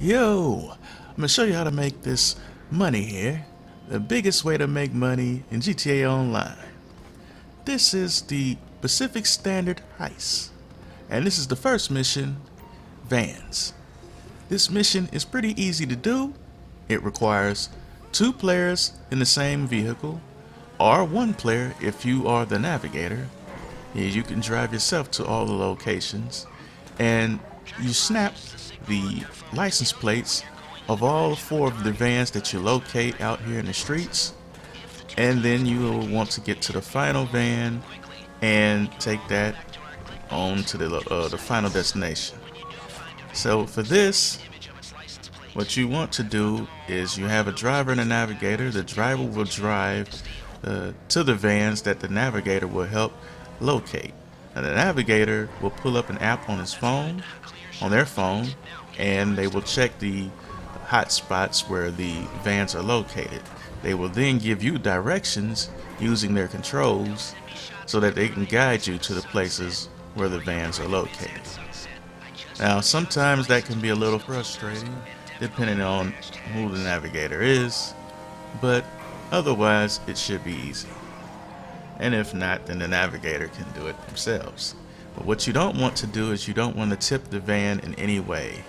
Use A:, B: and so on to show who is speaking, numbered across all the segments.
A: Yo, I'm gonna show you how to make this money here. The biggest way to make money in GTA Online. This is the Pacific Standard Heist. And this is the first mission, Vans. This mission is pretty easy to do. It requires two players in the same vehicle, or one player if you are the navigator. You can drive yourself to all the locations, and you snap the license plates of all four of the vans that you locate out here in the streets. And then you will want to get to the final van and take that on to the, uh, the final destination. So for this, what you want to do is you have a driver and a navigator. The driver will drive uh, to the vans that the navigator will help locate. And the navigator will pull up an app on his phone, on their phone, and they will check the hot spots where the vans are located. They will then give you directions using their controls so that they can guide you to the places where the vans are located. Now, sometimes that can be a little frustrating depending on who the navigator is, but otherwise it should be easy. And if not, then the navigator can do it themselves. But what you don't want to do is you don't want to tip the van in any way.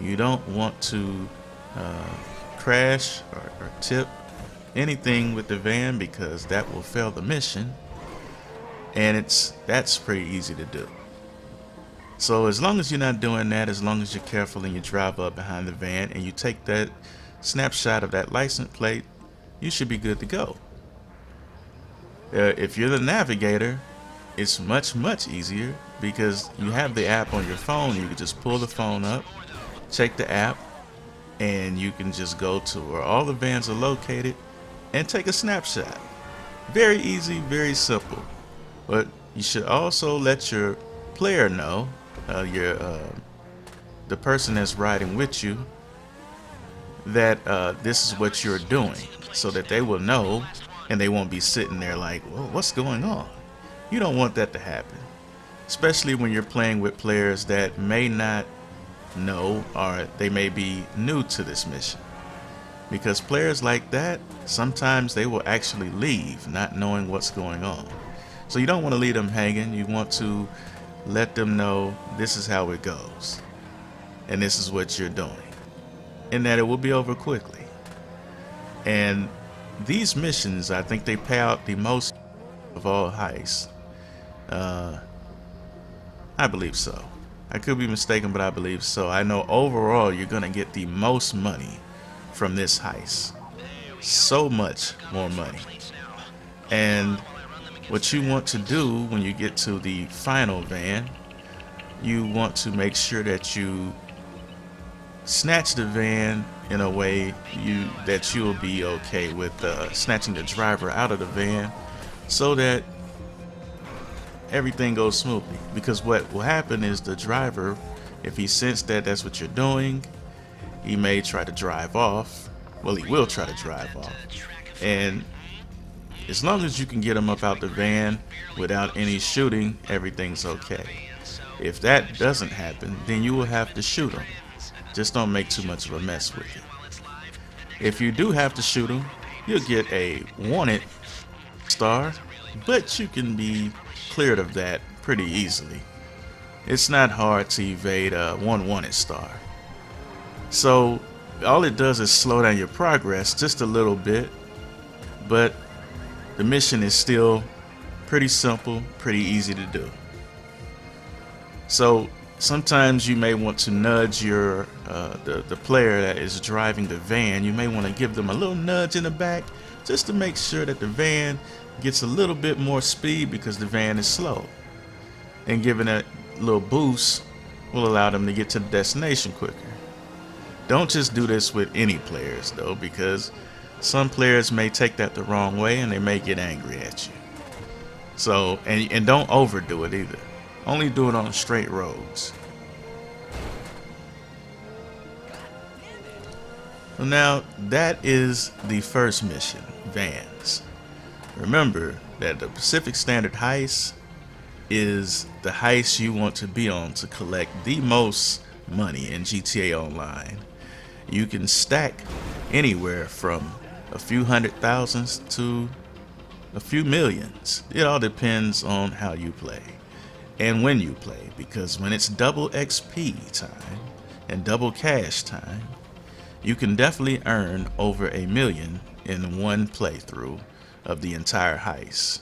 A: You don't want to uh, crash or, or tip anything with the van because that will fail the mission and it's that's pretty easy to do so as long as you're not doing that as long as you're careful and you drive up behind the van and you take that snapshot of that license plate you should be good to go uh, if you're the navigator it's much much easier because you have the app on your phone you can just pull the phone up check the app and you can just go to where all the vans are located and take a snapshot. Very easy, very simple. But you should also let your player know, uh, your uh, the person that's riding with you, that uh, this is what you're doing, so that they will know and they won't be sitting there like, well, what's going on? You don't want that to happen, especially when you're playing with players that may not know or they may be new to this mission. Because players like that, sometimes they will actually leave not knowing what's going on. So you don't want to leave them hanging. You want to let them know this is how it goes. And this is what you're doing. And that it will be over quickly. And these missions, I think they pay out the most of all heists. Uh, I believe so. I could be mistaken, but I believe so. I know overall you're going to get the most money from this heist. So much more money. And what you want to do when you get to the final van, you want to make sure that you snatch the van in a way you that you'll be okay with uh, snatching the driver out of the van so that everything goes smoothly. Because what will happen is the driver if he senses that that's what you're doing he may try to drive off. Well he will try to drive off. And as long as you can get him up out the van without any shooting everything's okay. If that doesn't happen then you will have to shoot him just don't make too much of a mess with it if you do have to shoot him you'll get a wanted star but you can be cleared of that pretty easily. It's not hard to evade a one wanted star. So all it does is slow down your progress just a little bit, but the mission is still pretty simple, pretty easy to do. So sometimes you may want to nudge your uh, the, the player that is driving the van. You may want to give them a little nudge in the back just to make sure that the van gets a little bit more speed because the van is slow. And giving a little boost will allow them to get to the destination quicker. Don't just do this with any players though because some players may take that the wrong way and they may get angry at you. So, and, and don't overdo it either. Only do it on straight roads. So now that is the first mission, Vans. Remember that the Pacific Standard heist is the heist you want to be on to collect the most money in GTA Online. You can stack anywhere from a few hundred thousands to a few millions. It all depends on how you play and when you play because when it's double XP time and double cash time, you can definitely earn over a million in one playthrough of the entire heist.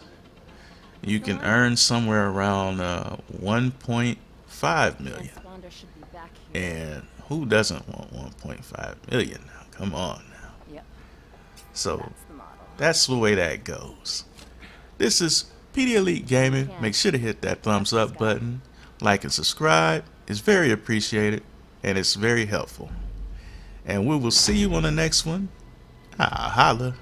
A: You can earn somewhere around uh, 1.5 million. And who doesn't want 1.5 million now? Come on now. So
B: That's the model.
A: that's the way that goes. This is PD Elite Gaming. Make sure to hit that thumbs up button. Like and subscribe. It's very appreciated and it's very helpful. And we will see you on the next one. Ah, holla.